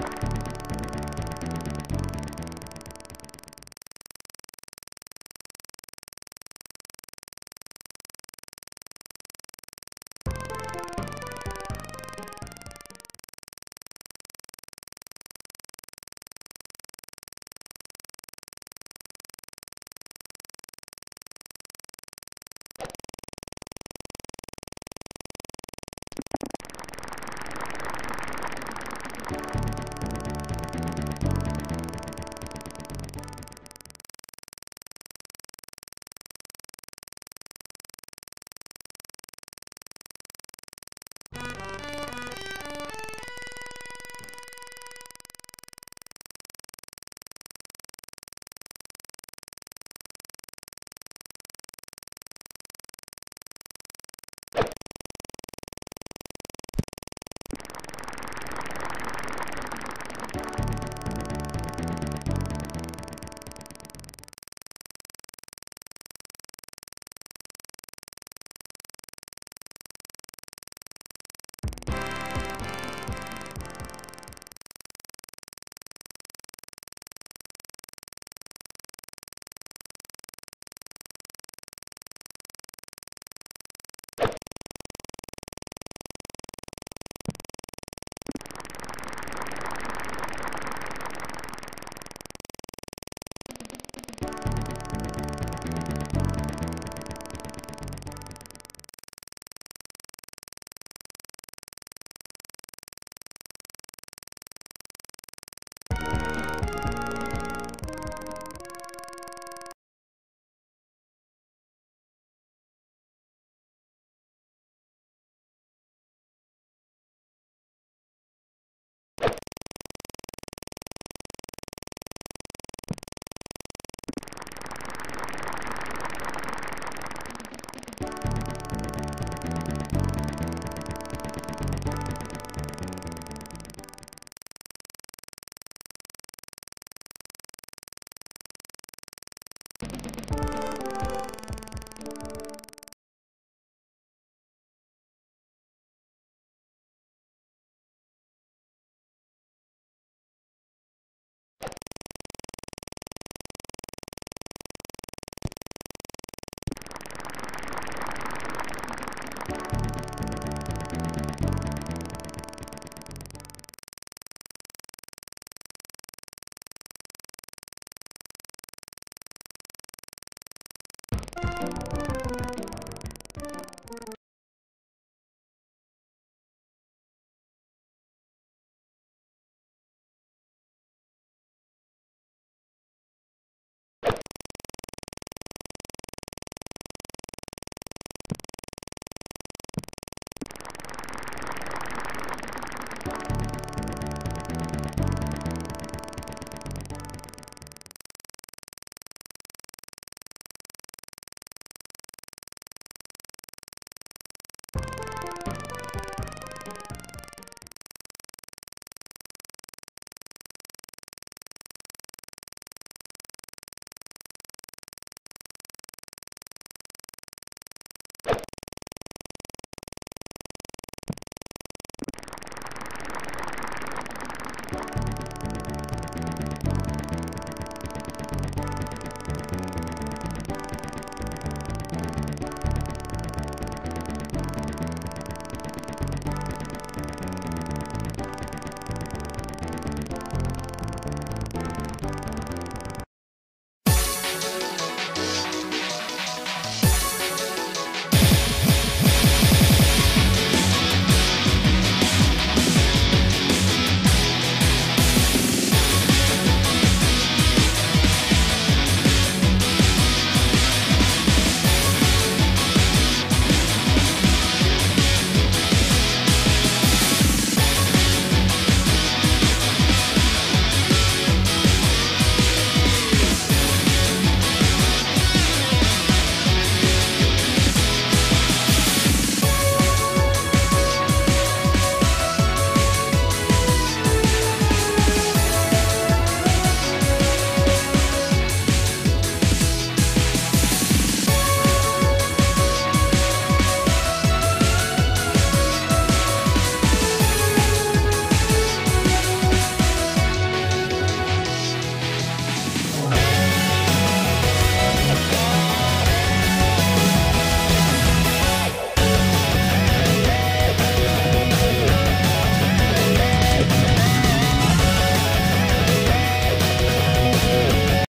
you